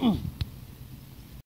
Mm.